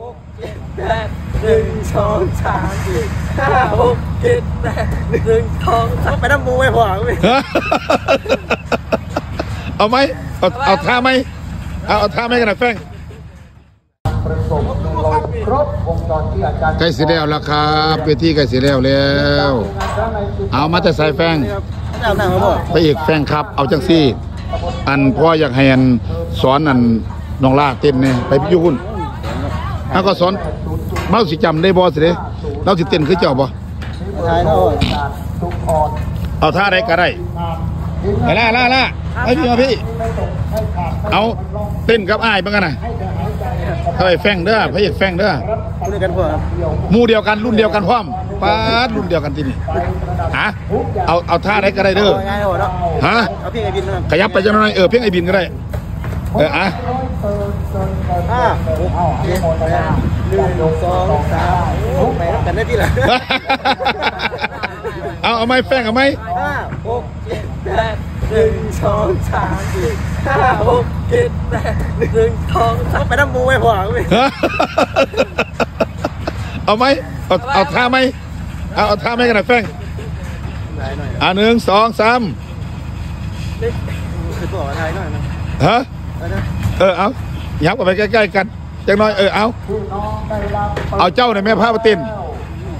หกเจ็ดแปดหนึ่งสองสามสี่ห้าหกเจ็ดแปดหนึ่งสองสามไปน้ำมูไม่พอพี่เอาไหมเอาเอาท่าไหมเอาเอาท่าไหมกันนะแฟงประสบโดยครบวงจรที่อาจารย์ใกล้สีแล้วแล้วครับเวทีใกล้สีแล้วแล้ว เอามาแต่ใส่แฟงเจ้าหนังครับพ่อไปอีกแฟงครับ เอาจังซี่ อันพ่ออยากให้อันสอนอันน้องลาเต้นเนี่ยไปพิยุคุ ณแล้วก็สอนเราสิจำได้บ่สิเด้เราสิเต้นคือเจ้าบ่ถ่ายนะพ่อทุกพรเอาท่าใดก็ได้ไปล่าล่าล่าให้พี่มาพี่ เอาเต้นกับอ้ายบ้างกันนะเฮ้ยแฟงเด้อพระเอกแฟงเด้อพูดกันพ่อครับหมู่เดียวกันรุ่นเดียวกันพร้อมป้าดรุ่นเดียวกันที่นี่ฮะเอาเอาท่าใดก็ได้เด้อเอาง่ายๆพ่อเนาะฮะเอาพี่ไอ้บินนะครับขยับไปจังหน่อยเออเพียงไอ้บินก็ได้เอออะ ห้าหกเจ็ดแปดหนึ่งสองสามหกไปแล้วกันได้ที่ไหนเอาเอาไหมแฟงเอาไหมห้าหกเจ็ดแปดหนึ่งสองสามสี่ห้าหกเจ็ดแปดหนึ่งสองสามไปน้ำมูไม่พอพี่เอาไหมเอาเอาท่าไหมเอาเอาท่าไหมกันนะแฟงถ่ายหน่อยอะหนึ่งสองสามนี่คือตัวถ่ายหน่อยนะฮะเอานะเออเอา ยับกันไปใกล้ ๆ กันจังน้อยเออเอาเอาเจ้าในอยแม่พามาเต้น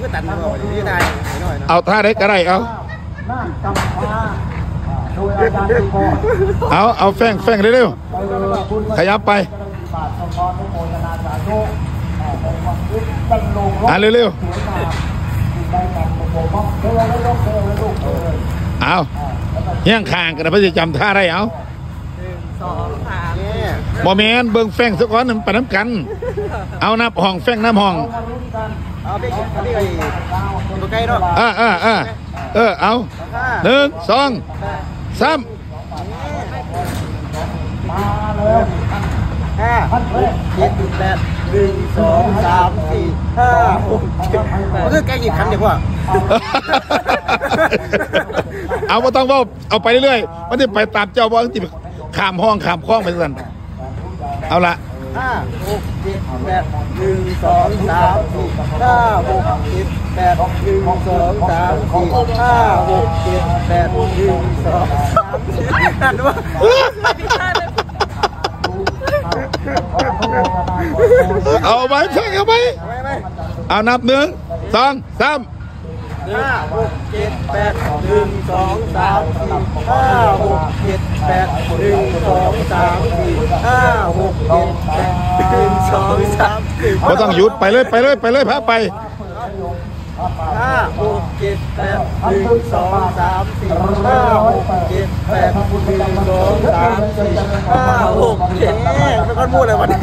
ก็ตัดมาก่อนที่ถ่ายหน่อยนะเอาท่าได้ก็ได้เอาหน้ากำพร้าโดยอาจารย์ทุกพรเอาเอาแฟงแฟงเร็วไปเลยคุณๆขยับไปบาทสมพรทุกโมทนาสาธุในความคิดตั้งลงรอะถเร็วสวยงามได้กันโมโมเทวให้ลูกเทวให้ลูกเทวๆเอาเฮี้ยงคางกันนะเพื่อจะจำท่าได้เอาสองสามเนี่ย บอแมนเบิ่งแฟงสักก้อนหนึ่งไปน้ำกัน เอานับห้องแฟงน้ำห้องเอาพี่เอาพี่ไอ้ตัวใกล้เนาะอ่าอ่าอ่าเออเอาห้าหนึ่งสองสามห้าหกเจ็ดแปดหนึ่งสองสามสี่ห้าหกเจ็ดแปดมันคือแกงหยิบคำเดียวว่าเอาไม่ต้องเว่าเอาไปเรื่อยๆมันจะไปตามเจ้าบ่ที่ขามห้องขามคล้องไปสั่น เอาละห้าหกเจ็ดแปดหนึ่งสองสามสี่ห้าหกเจ็ดแปดหนึ่งสองสามสี่ห้าหกเจ็ดแปดหนึ่งสองสามสี่นั่นว่าเอาไหมแฟงเอาไหมไม่ไม่เอานับหนึ่งสองสามห้าหกเจ็ดแปดหนึ่งสองสามสี่ห้าหกเจ็ด แปดหนึ่งสองสามสี่ห้าหกเจ็ดแปดหนึ่งสองสามสี่ก็ต้องหยุดไปเลยไปเลยไปเลยพาไปห้าหกเจ็ดแปดหนึ่งสองสามสี่ห้าหกเจ็ดแปดหนึ่งสองสามสี่ห้าหกเจ็ดไม่ค่อยพูดเลยวันนี้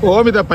โอ้มีแต่ไป